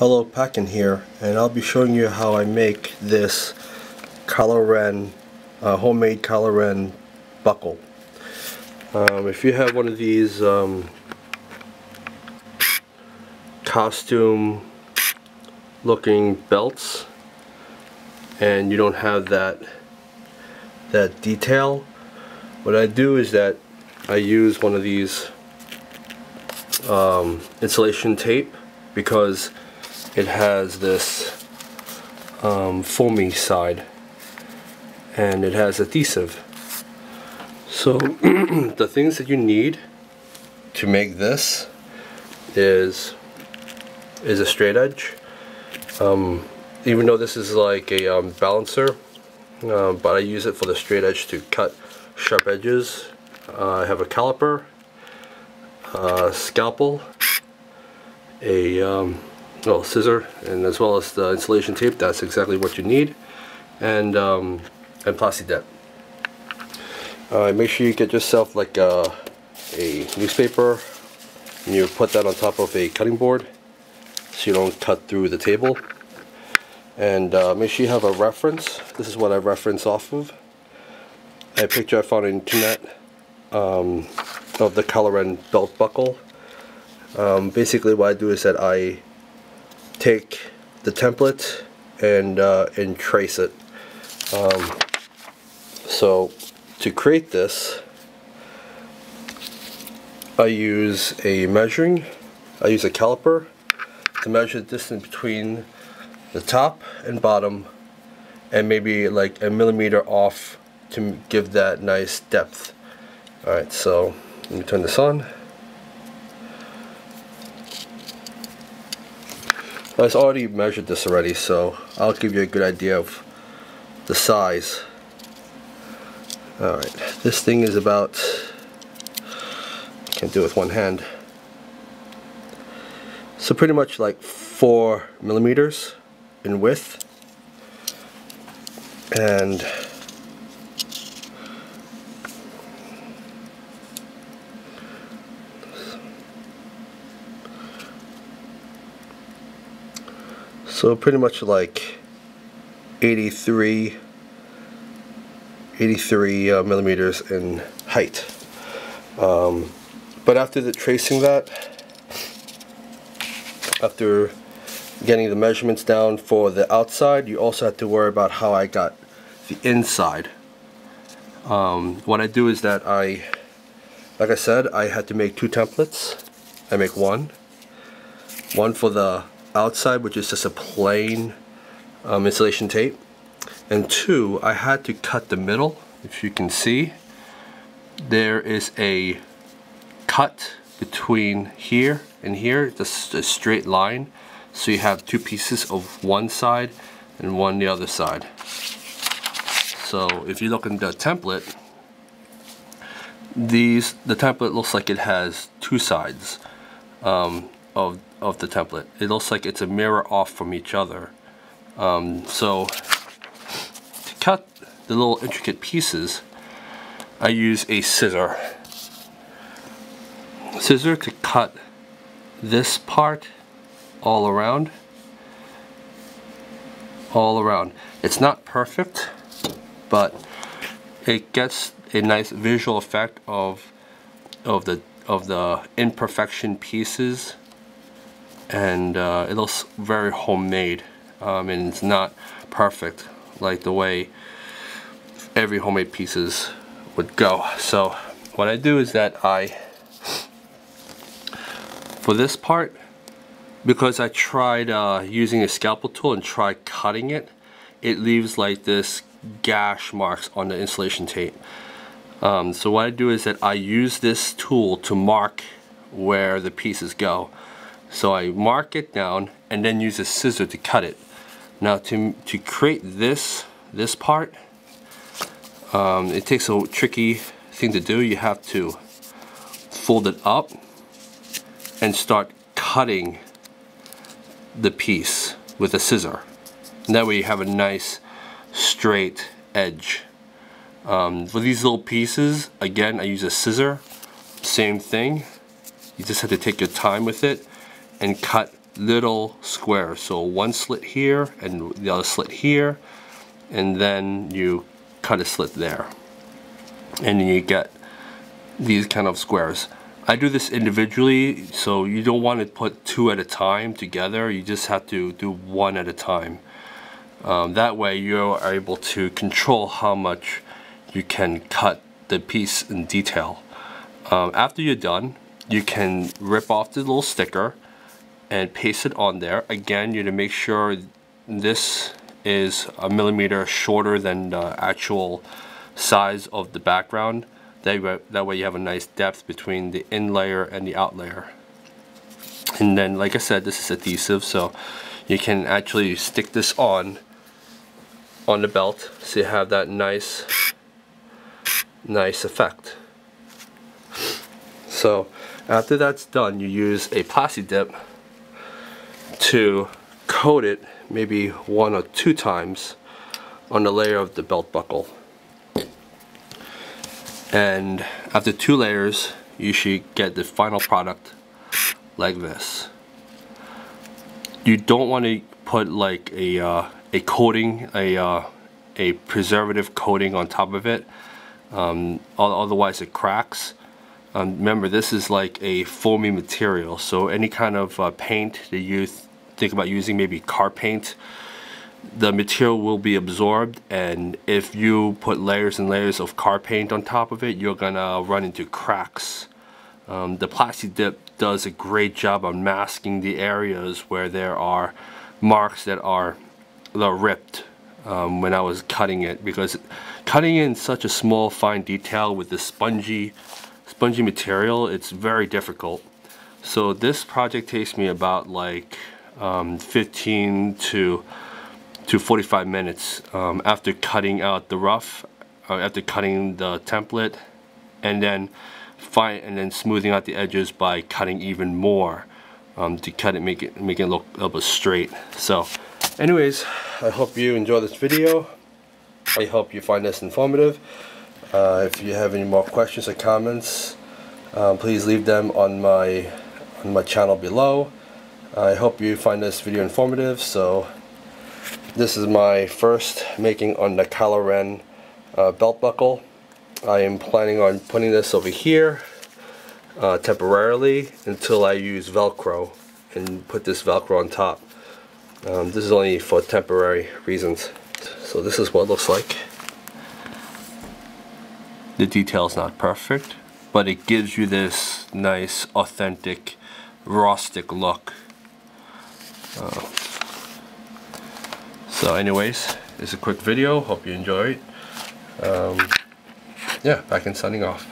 Hello, Pakken here, and I'll be showing you how I make this Kylo Ren, uh, homemade Kylo Ren buckle. Um, if you have one of these um, costume looking belts and you don't have that that detail what I do is that I use one of these um, insulation tape because it has this um, foamy side and it has adhesive. So the things that you need to make this is is a straight edge. Um, even though this is like a um, balancer uh, but I use it for the straight edge to cut sharp edges. Uh, I have a caliper a scalpel a um, well, scissor and as well as the insulation tape that's exactly what you need. And um, and Plasti-Dent uh, make sure you get yourself like a, a newspaper and you put that on top of a cutting board so you don't cut through the table. And uh, make sure you have a reference. This is what I reference off of. A picture I found on internet um, of the Kylo Ren belt buckle. Um, basically what I do is that I take the template and uh, and trace it. Um, so to create this I use a measuring I use a caliper to measure the distance between the top and bottom and maybe like a millimeter off to give that nice depth. Alright so let me turn this on I've already measured this already so I'll give you a good idea of the size. Alright this thing is about can't do it with one hand. So pretty much like four millimeters in width. And so pretty much like 83 83 uh, millimeters in height. Um, but after the tracing that after getting the measurements down for the outside you also have to worry about how I got the inside. Um, what I do is that I like I said I had to make two templates. I make one one for the outside which is just a plain um, insulation tape. And two I had to cut the middle if you can see. There is a cut between here and here just a straight line. So you have two pieces of one side and one the other side. So if you look in the template these the template looks like it has two sides. Um, of, of the template it looks like it's a mirror off from each other. Um, so to cut the little intricate pieces I use a scissor. Scissor to cut this part all around. All around. It's not perfect but it gets a nice visual effect of of the of the imperfection pieces and uh, it looks very homemade. Um, and it's not perfect like the way every homemade pieces would go. So what I do is that I for this part because I tried uh, using a scalpel tool and tried cutting it it leaves like this gash marks on the insulation tape. Um, so what I do is that I use this tool to mark where the pieces go so I mark it down and then use a scissor to cut it now to, to create this this part um, it takes a tricky thing to do you have to fold it up and start cutting the piece with a scissor. And that way you have a nice straight edge. Um, for these little pieces, again, I use a scissor. Same thing. You just have to take your time with it and cut little squares. So one slit here and the other slit here, and then you cut a slit there. And you get these kind of squares. I do this individually, so you don't want to put two at a time together. You just have to do one at a time. Um, that way you're able to control how much you can cut the piece in detail. Um, after you're done, you can rip off the little sticker and paste it on there. Again, you need to make sure this is a millimeter shorter than the actual size of the background. That way, that way you have a nice depth between the in layer and the out layer. And then, like I said, this is adhesive, so you can actually stick this on on the belt so you have that nice nice effect. So after that's done, you use a Plasti Dip to coat it maybe one or two times on the layer of the belt buckle. And after two layers you should get the final product like this. You don't want to put like a uh, a coating a uh, a preservative coating on top of it. Um, otherwise it cracks. Um, remember this is like a foamy material so any kind of uh, paint that you th think about using maybe car paint the material will be absorbed and if you put layers and layers of car paint on top of it you're gonna run into cracks. Um, the Plasti Dip does a great job of masking the areas where there are marks that are, that ripped um, when I was cutting it because cutting in such a small fine detail with this spongy spongy material it's very difficult. So this project takes me about like um, 15 to to 45 minutes um, after cutting out the rough, uh, after cutting the template, and then fine and then smoothing out the edges by cutting even more um, to cut it, make it make it look a little bit straight. So, anyways, I hope you enjoy this video. I hope you find this informative. Uh, if you have any more questions or comments, um, please leave them on my on my channel below. I hope you find this video informative. So this is my first making on the Kylo Ren uh, belt buckle. I am planning on putting this over here uh, temporarily until I use Velcro and put this Velcro on top. Um, this is only for temporary reasons. So this is what it looks like. The detail is not perfect, but it gives you this nice, authentic, rustic look. Uh, so anyways, it's a quick video. Hope you enjoyed. Um, yeah, Pakken signing off.